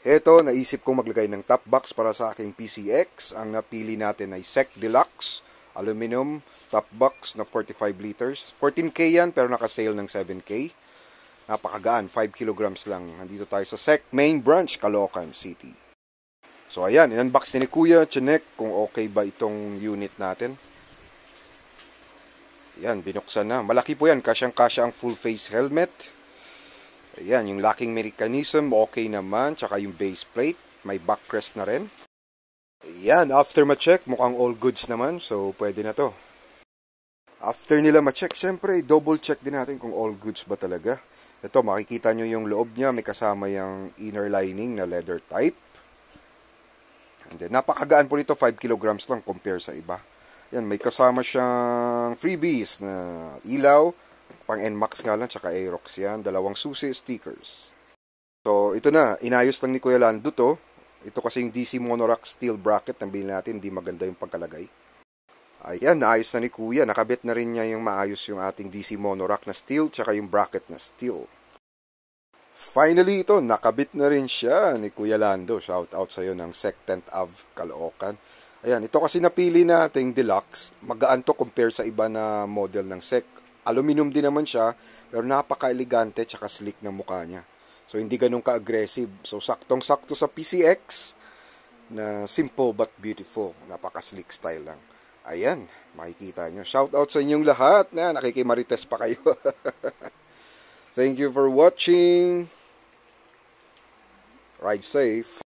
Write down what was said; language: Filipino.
Ito, naisip kong maglagay ng top box para sa aking PCX. Ang napili natin ay SEC Deluxe aluminum top box na 45 liters. 14K yan pero naka-sale ng 7K. Napakagaan, 5 kilograms lang. Nandito tayo sa SEC main branch, Caloocan City. So ayan, in-unbox ni Kuya, chinek kung okay ba itong unit natin. Yan, binuksan na. Malaki po yan, kasyang-kasya ang full face helmet. Ayan, yung locking mechanism, okay naman. Tsaka yung base plate, may backrest na rin. Ayan, after ma-check, mukhang all goods naman. So, pwede na to. After nila ma-check, siyempre, double check din natin kung all goods ba talaga. Ito, makikita nyo yung loob niya. May kasama yung inner lining na leather type. And then, napakagaan po nito, 5 kilograms lang compare sa iba. Yan, may kasama siyang freebies na ilaw, pang NMAX nga lang, tsaka Aerox yan. Dalawang susi stickers. So, ito na. Inayos lang ni Kuya Lando to. Ito kasi yung DC Monorack steel bracket na bilhin natin. Hindi maganda yung pagkalagay. Ayan, naayos na ni Kuya. Nakabit na rin niya yung maayos yung ating DC Monorack na steel, tsaka yung bracket na steel. Finally, ito, nakabit na rin siya ni Kuya Lando. Shout out sa'yo ng Sectent Ave, Caloocan. Ayan, ito kasi napili nating deluxe. Magaan to compare sa iba na model ng SEC. Aluminum din naman siya, pero napaka-elegante tsaka slick ng mukha niya. So, hindi ganun ka-aggressive. So, saktong-sakto sa PCX na simple but beautiful. Napaka-slick style lang. Ayan, makikita nyo. Shout out sa inyong lahat na nakikimarites pa kayo. Thank you for watching. Ride safe.